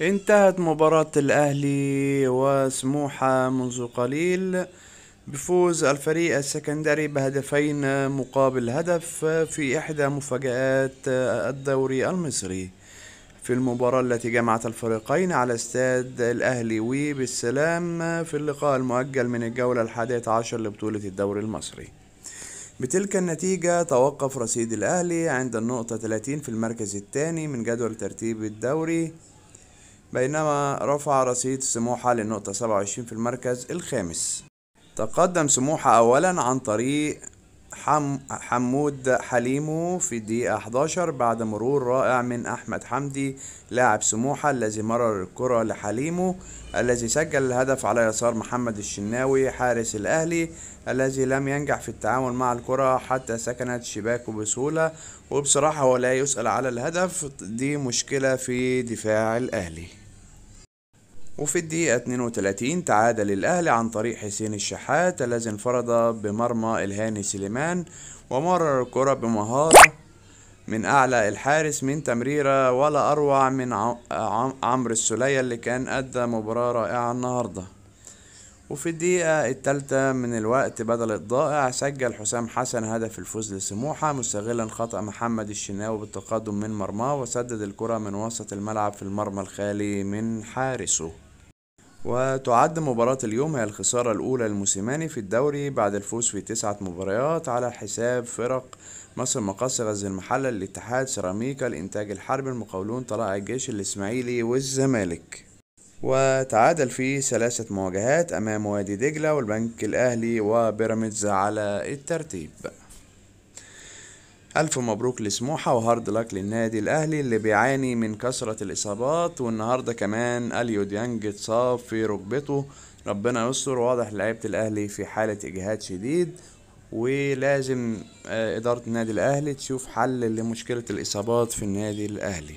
انتهت مباراة الأهلي وسموحة منذ قليل بفوز الفريق السكندري بهدفين مقابل هدف في إحدى مفاجآت الدوري المصري. في المباراة التي جمعت الفريقين على استاد الأهلي وي بالسلام في اللقاء المؤجل من الجولة الحادية عشر لبطولة الدوري المصري. بتلك النتيجة توقف رصيد الأهلي عند النقطة 30 في المركز الثاني من جدول ترتيب الدوري. بينما رفع رصيد سموحة للنقطة 27 في المركز الخامس. تقدم سموحة أولا عن طريق حم حمود حليمو في الدقيقة 11 بعد مرور رائع من أحمد حمدي لاعب سموحة الذي مرر الكرة لحليمو الذي سجل الهدف على يسار محمد الشناوي حارس الأهلي الذي لم ينجح في التعامل مع الكرة حتى سكنت شباكه بسهولة. وبصراحة هو لا يسأل على الهدف دي مشكلة في دفاع الأهلي. وفي الدقيقة 32 تعادل الأهلي عن طريق حسين الشحات الذي انفرد بمرمى إلهاني سليمان ومرر الكرة بمهارة من أعلى الحارس من تمريرة ولا أروع من عمرو السولية اللي كان أدى مباراة رائعة النهاردة. وفي الدقيقة الثالثة من الوقت بدل الضائع سجل حسام حسن هدف الفوز لسموحة مستغلا خطأ محمد الشناوي بالتقدم من مرماه وسدد الكرة من وسط الملعب في المرمى الخالي من حارسه. وتعد مباراة اليوم هي الخسارة الأولى لموسيماني في الدوري بعد الفوز في تسعة مباريات على حساب فرق مصر مقاصة غزل المحلة الاتحاد سيراميكا الإنتاج الحربي المقاولون طلائع الجيش الإسماعيلي والزمالك. وتعادل في ثلاثة مواجهات أمام وادي دجلة والبنك الأهلي وبيراميدز على الترتيب. ألف مبروك لسموحة وهارد لك للنادي الأهلي اللي بيعاني من كثرة الإصابات والنهاردة كمان أليو ديانج اتصاب في ركبته. ربنا يستر واضح لعيبة الأهلي في حالة إجهاد شديد ولازم إدارة النادي الأهلي تشوف حل لمشكلة الإصابات في النادي الأهلي.